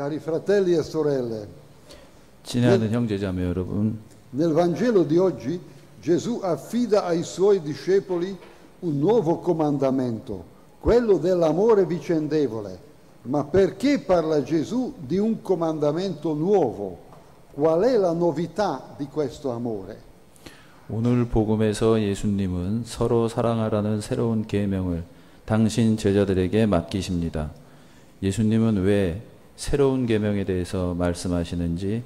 Cari fratelli e sorelle, 친애하는 형제자매 여러분, nel Vangelo di oggi Gesù affida ai suoi discepoli un nuovo comandamento, quello dell'amore vicendevole. Ma perché parla Gesù di un comandamento nuovo? Qual è la novità di questo amore? 오늘 복음에서 예수님은 서로 사랑하라는 새로운 계명을 당신 제자들에게 맡기십니다. 예수님은 왜 새로운 계명에 대해서 말씀하시는지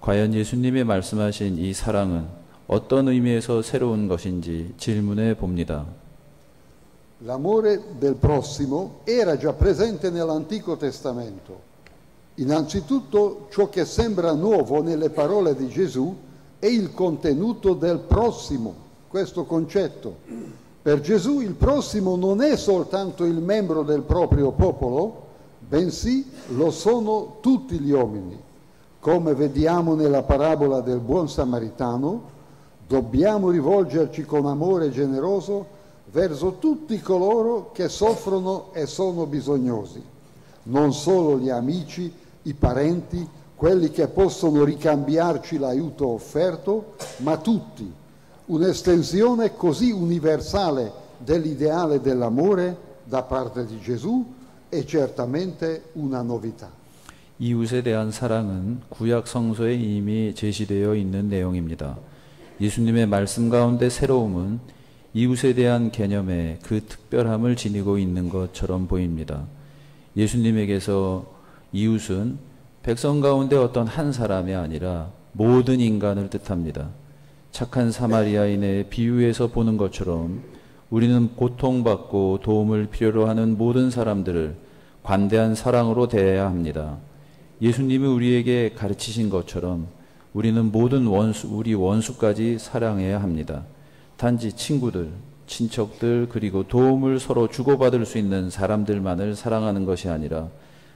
과연 예수님이 말씀하신 이 사랑은 어떤 의미에서 새로운 것인지 질문해 봅니다. L'amore del prossimo era già presente nell'Antico Testamento. Innanzitutto ciò che sembra nuovo nelle parole di Gesù è il contenuto del prossimo, questo concetto. Per Gesù il prossimo non è soltanto il membro del proprio popolo, bensì lo sono tutti gli uomini. Come vediamo nella parabola del buon samaritano, dobbiamo rivolgerci con amore generoso verso tutti coloro che soffrono e sono bisognosi, non solo gli amici, i parenti, quelli che possono ricambiarci l'aiuto offerto, ma tutti. Un'estensione così universale dell'ideale dell'amore da parte di Gesù è certamente una novità. 이웃에 대한 사랑은 구약 성서에 이미 제시되어 있는 내용입니다. 예수님의 말씀 가운데 새로움은 이웃에 대한 개념에 그 특별함을 지니고 있는 것처럼 보입니다. 예수님에게서 이웃은 백성 가운데 어떤 한 사람이 아니라 모든 인간을 뜻합니다. 착한 사마리아인의 비유에서 보는 것처럼 우리는 고통받고 도움을 필요로 하는 모든 사람들을 관대한 사랑으로 대해야 합니다. 예수님이 우리에게 가르치신 것처럼 우리는 모든 원수, 우리 원수까지 사랑해야 합니다. 단지 친구들, 친척들, 그리고 도움을 서로 주고받을 수 있는 사람들만을 사랑하는 것이 아니라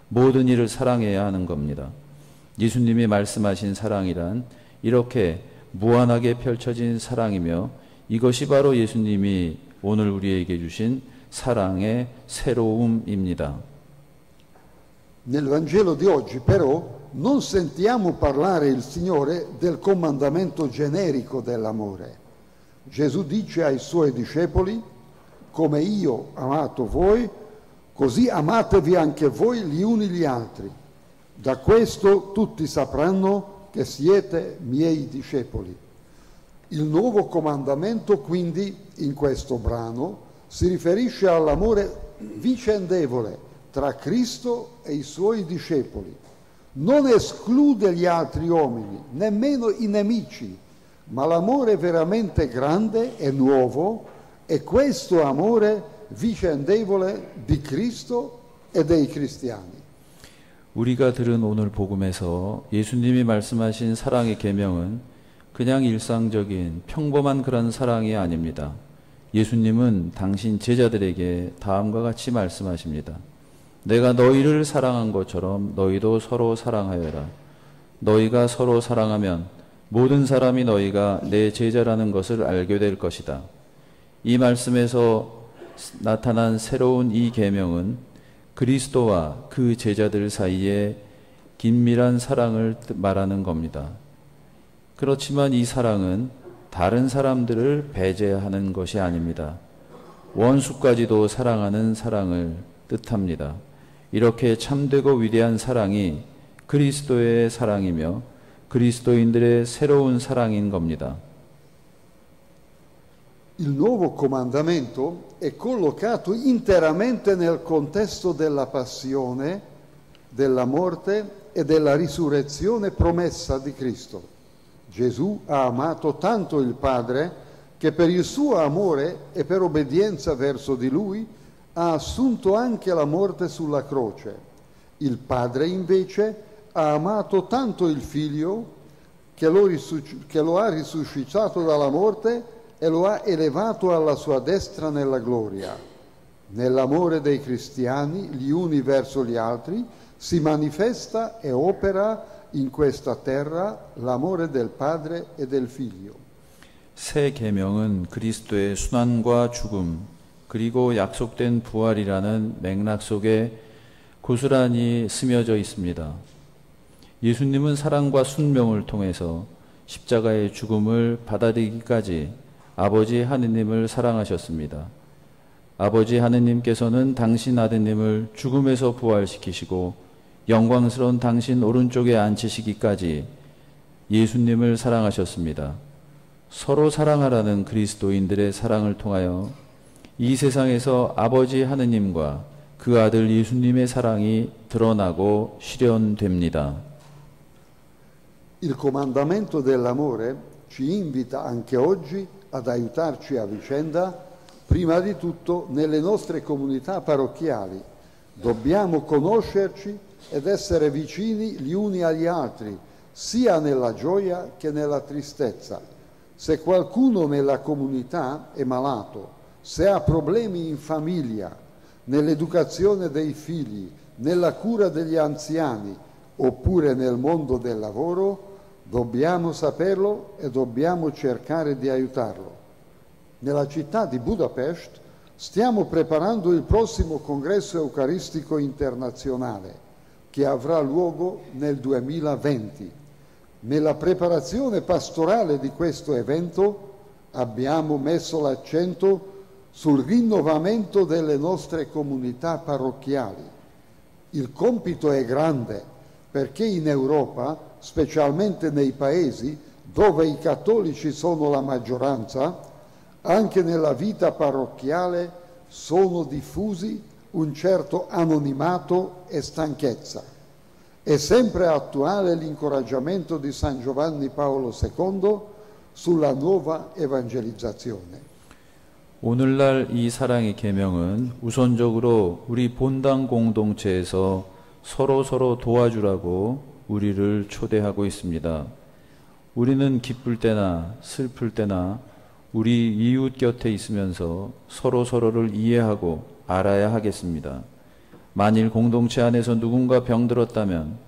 모든 이를 사랑해야 하는 겁니다. 예수님이 말씀하신 사랑이란 이렇게 무한하게 펼쳐진 사랑이며 이것이 바로 예수님이 오늘 우리에게 주신 사랑의 새로움입니다. Nel Vangelo di oggi però non sentiamo parlare il Signore del comandamento generico dell'amore. Gesù dice ai suoi discepoli, come io amato voi, così amatevi anche voi gli uni gli altri. Da questo tutti sapranno che siete miei discepoli. Il nuovo comandamento quindi in questo brano si riferisce all'amore vicendevole tra Cristo e i suoi discepoli. Non esclude gli altri uomini, nemmeno i nemici, ma l'amore veramente grande e nuovo è questo amore vicendevole di Cristo e dei cristiani. 우리가 들은 오늘 복음에서 예수님이 말씀하신 사랑의 계명은 그냥 일상적인 평범한 그런 사랑이 아닙니다. 예수님은 당신 제자들에게 다음과 같이 말씀하십니다. 내가 너희를 사랑한 것처럼 너희도 서로 사랑하여라. 너희가 서로 사랑하면 모든 사람이 너희가 내 제자라는 것을 알게 될 것이다. 이 말씀에서 나타난 새로운 이 계명은 그리스도와 그 제자들 사이에 긴밀한 사랑을 말하는 겁니다. 그렇지만 이 사랑은 다른 사람들을 배제하는 것이 아닙니다. 원수까지도 사랑하는 사랑을 뜻합니다. 이렇게 참되고 위대한 사랑이 그리스도의 사랑이며 그리스도인들의 새로운 사랑인 겁니다. Il nuovo comandamento è collocato interamente nel contesto della passione, della morte e della risurrezione promessa di Cristo. Gesù ha amato tanto il Padre che per il suo amore e per obbedienza verso di lui ha assunto anche la morte sulla croce. Il Padre invece ha amato tanto il Figlio che lo, risusc- che lo ha risuscitato dalla morte e lo ha elevato alla sua destra nella gloria. Nell'amore dei cristiani, gli uni verso gli altri, si manifesta e opera in questa terra l'amore del Padre e del Figlio. 새 계명은 그리스도의 순환과 죽음 그리고 약속된 부활이라는 맥락 속에 고스란히 스며져 있습니다. 예수님은 사랑과 순명을 통해서 십자가의 죽음을 받아들이기까지 아버지 하느님을 사랑하셨습니다. 아버지 하느님께서는 당신 아드님을 죽음에서 부활시키시고 영광스러운 당신 오른쪽에 앉히시기까지 예수님을 사랑하셨습니다. 서로 사랑하라는 그리스도인들의 사랑을 통하여 이 세상에서 아버지 하느님과 그 아들 예수님의 사랑이 드러나고 실현됩니다. Il comandamento dell'amore ci invita anche oggi ad aiutarci a vicenda, prima di tutto nelle nostre comunità parrocchiali. Dobbiamo conoscerci ed essere vicini gli uni agli altri, sia nella gioia che nella tristezza. Se qualcuno nella comunità è malato, se ha problemi in famiglia, nell'educazione dei figli, nella cura degli anziani oppure nel mondo del lavoro, dobbiamo saperlo e dobbiamo cercare di aiutarlo. Nella città di Budapest stiamo preparando il prossimo congresso eucaristico internazionale che avrà luogo nel 2020. Nella preparazione pastorale di questo evento abbiamo messo l'accento sul rinnovamento delle nostre comunità parrocchiali. Il compito è grande perché in Europa, specialmente nei paesi dove i cattolici sono la maggioranza, anche nella vita parrocchiale sono diffusi un certo anonimato e stanchezza. È sempre attuale l'incoraggiamento di San Giovanni Paolo II sulla nuova evangelizzazione. 오늘날 이 사랑의 계명은 우선적으로 우리 본당 공동체에서 서로 서로 도와주라고 우리를 초대하고 있습니다. 우리는 기쁠 때나 슬플 때나 우리 이웃 곁에 있으면서 서로 서로를 이해하고 알아야 하겠습니다. 만일 공동체 안에서 누군가 병들었다면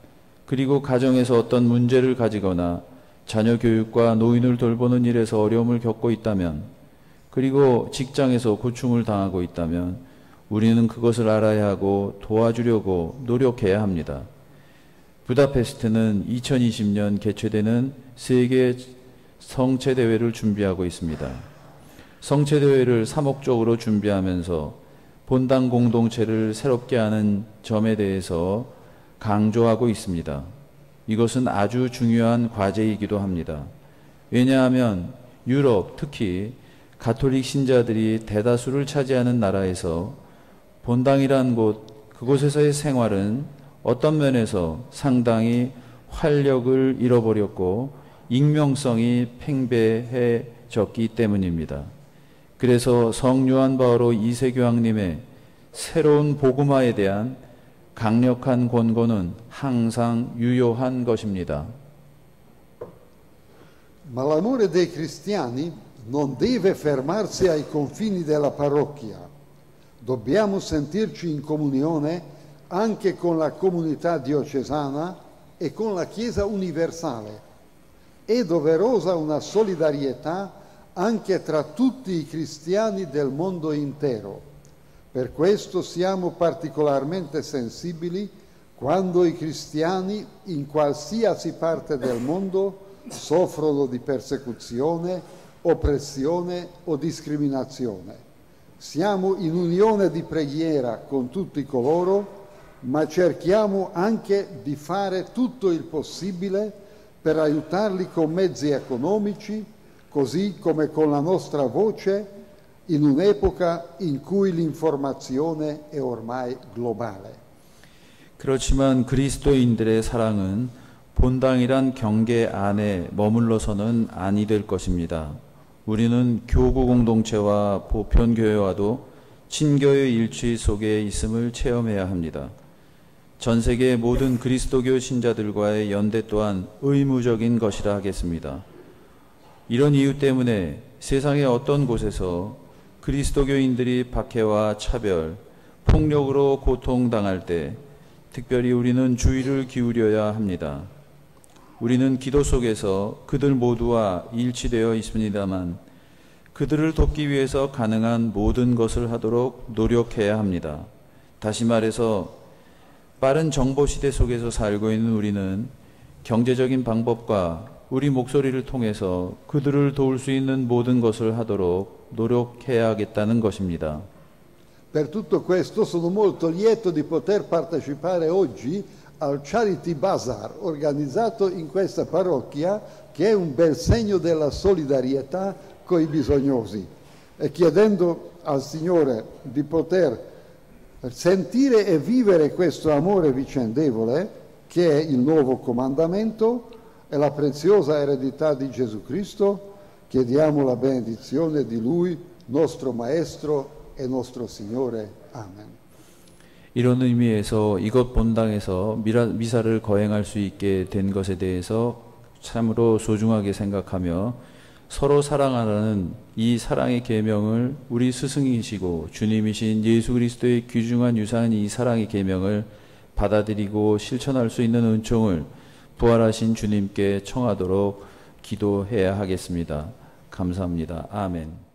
그리고 가정에서 어떤 문제를 가지거나 자녀 교육과 노인을 돌보는 일에서 어려움을 겪고 있다면 그리고 직장에서 고충을 당하고 있다면 우리는 그것을 알아야 하고 도와주려고 노력해야 합니다. 부다페스트는 2020년 개최되는 세계 성체대회를 준비하고 있습니다. 성체대회를 사목적으로 준비하면서 본당 공동체를 새롭게 하는 점에 대해서 강조하고 있습니다. 이것은 아주 중요한 과제이기도 합니다. 왜냐하면 유럽, 특히 가톨릭 신자들이 대다수를 차지하는 나라에서 본당이란 곳, 그곳에서의 생활은 어떤 면에서 상당히 활력을 잃어버렸고 익명성이 팽배해졌기 때문입니다. 그래서 성 요한 바오로 2세 교황님의 새로운 복음화에 대한 강력한 권고는 항상 유효한 것입니다. Ma l'amore dei cristiani non deve fermarsi ai confini della parrocchia. Dobbiamo sentirci in comunione anche con la comunità diocesana e con la Chiesa universale. È doverosa una solidarietà anche tra tutti i cristiani del mondo intero. Per questo siamo particolarmente sensibili quando i cristiani in qualsiasi parte del mondo soffrono di persecuzione, oppressione o discriminazione. Siamo in unione di preghiera con tutti coloro, ma cerchiamo anche di fare tutto il possibile per aiutarli con mezzi economici, così come con la nostra voce, in un'epoca in cui l'informazione è ormai globale. 그렇지만 그리스도인들의 사랑은 본당이란 경계 안에 머물러서는 아니 될 것입니다. 우리는 교구 공동체와 보편 교회와도 친교의 일치 속에 있음을 체험해야 합니다. 전 세계 모든 그리스도교 신자들과의 연대 또한 의무적인 것이라 하겠습니다. 이런 이유 때문에 세상의 어떤 곳에서 그리스도교인들이 박해와 차별, 폭력으로 고통당할 때 특별히 우리는 주의를 기울여야 합니다. 우리는 기도 속에서 그들 모두와 일치되어 있습니다만 그들을 돕기 위해서 가능한 모든 것을 하도록 노력해야 합니다. 다시 말해서 빠른 정보 시대 속에서 살고 있는 우리는 경제적인 방법과 우리 목소리를 통해서 그들을 도울 수 있는 모든 것을 하도록 노력해야겠다는 것입니다. Per tutto questo sono molto lieto di poter partecipare oggi al Charity Bazaar organizzato in questa parrocchia che è un bel segno della solidarietà con i bisognosi e chiedendo al Signore di poter sentire e vivere questo amore vicendevole che è il nuovo comandamento e la preziosa eredità di Gesù Cristo, chiediamo la benedizione di Lui, nostro Maestro e nostro Signore. Amen. 이런 의미에서 이것 본당에서 미라, 미사를 거행할 수 있게 된 것에 대해서 참으로 소중하게 생각하며 서로 사랑하라는 이 사랑의 계명을 우리 스승이시고 주님이신 예수 그리스도의 귀중한 유산인 이 사랑의 계명을 받아들이고 실천할 수 있는 은총을 부활하신 주님께 청하도록 기도해야 하겠습니다. 감사합니다. 아멘.